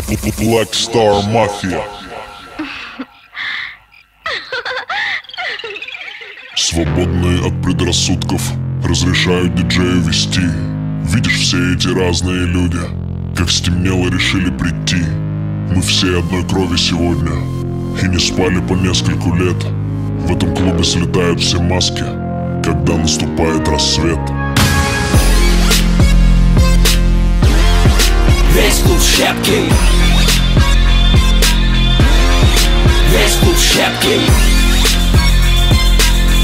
Black Star Mafia. Свободные от предрассудков разрешают диджею вести. Видишь все эти разные люди, как стемнело решили прийти. Мы все одной крови сегодня и не спали по нескольку лет. В этом клубе слетают все маски, когда наступает рассвет Весь клуб в шапке Весь клуб в шапке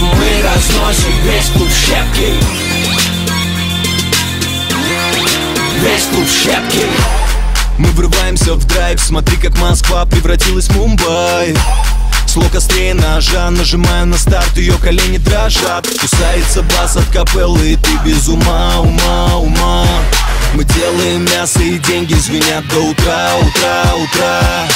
Мы разносим весь клуб в шапке Весь клуб в шапке Мы врываемся в драйв, смотри как Москва превратилась в Мумбай. Слог острее ножа, нажимаю на старт, ее колени дрожат. Кусается бас от капеллы, ты без ума, ума, ума Мы делаем мясо и деньги звенят до утра, утра, утра.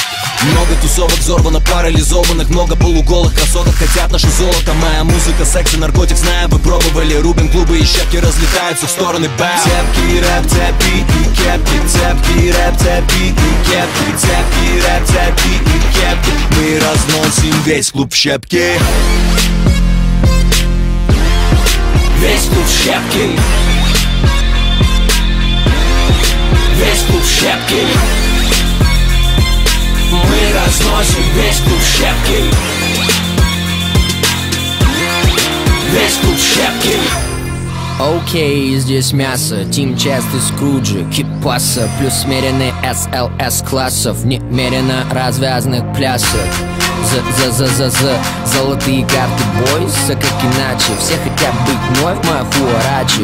Много тусовок взорвано, парализованных Много полуголых красоток хотят наше золото. Моя музыка, секс и наркотик, знаю, вы пробовали. Рубим клубы и щепки разлетаются в стороны бэм Цепки, рэп, цепи и кепки Цепки, рэп, цепи и кепки Цепки, рэп, цепи и кепки. Мы разносим весь клуб в щепки. Весь клуб в шапке Весь клуб в шапке Мы разносим весь клуб в шапке Весь клуб в шапке Окей, здесь мясо, Тим Чест и Скруджи, Кипаса Плюс смеренный СЛС классов. Немерено развязных плясов За-за-за-за-за Золотые карты бойся, как иначе. Все хотят быть вновь моя хуарачи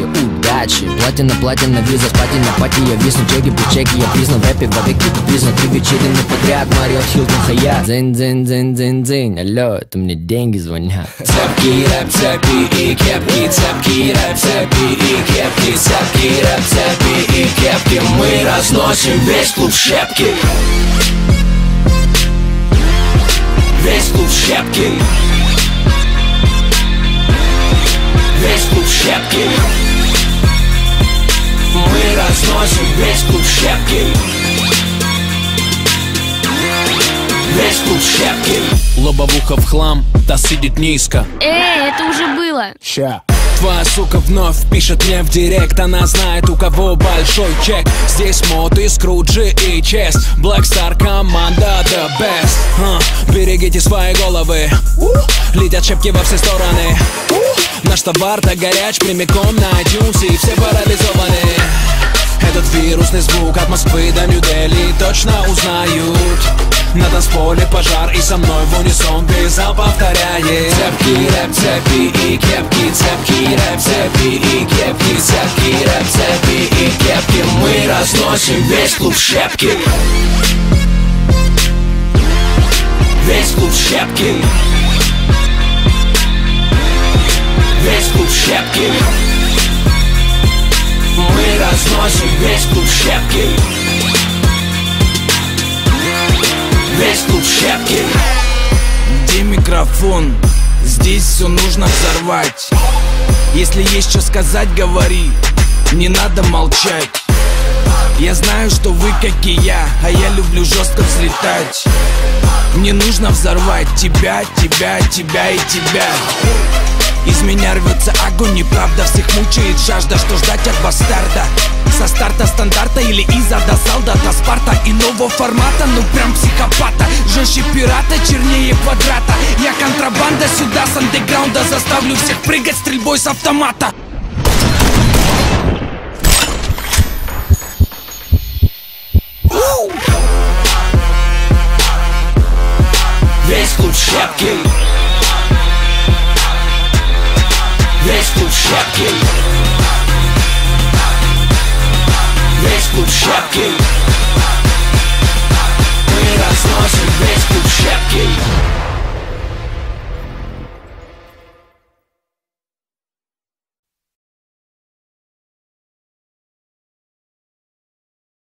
Удачи Платина, платина, виза, спатина, пати Я висну, чеки, по чеки Я признан в рэпе, вовеки признан Три вечерины подряд, Марио Хилтон, Хаят Дзынь, дзынь, дзынь, дзынь, дзынь Алло, это мне деньги звонят Цепки, рэп, цепи и кепки Цепки, рэп, цепи и кепки Цепки, рэп, цепи и кепки Мы разносим весь клуб в шапке Весь клуб в Весь в шапке. Лобовуха в хлам, та сидит низко. Эй, это уже было. Твоя сука вновь пишет мне в директ. Она знает, у кого большой чек. Здесь мод и скруджи и чест. Black Star команда the best. А, Берегите свои головы. Летят шепки во все стороны. Наш товар так горяч прямиком на iTunes И все парализованы. Этот вирусный звук от Москвы до Нью-Дели точно узнают На танцполе пожар и со мной в унисон Безал повторяет. Цепки, рэп, цепи и кепки Цепки, рэп, цепи и кепки Цепки, рэп, цепи и кепки. Мы разносим весь клуб в шапке Весь клуб в шапке Весь клуб в шапке Мы разносим весь клуб в шапке Весь клуб в шапке Где микрофон? Здесь все нужно взорвать. Если есть что сказать, говори. Не надо молчать. Я знаю, что вы как и я А я люблю жестко взлетать. Мне нужно взорвать тебя, тебя, тебя и тебя. Из меня рвется огонь, неправда Всех мучает жажда, что ждать от бастарда? Со старта стандарта или из-за до Спарта иного формата, ну прям психопата. Жестче пирата, чернее квадрата. Я контрабанда сюда с андеграунда Заставлю всех прыгать стрельбой с автомата. Весь клуб шапке Весь клуб шапке Весь клуб stars and Red Bull Shepki.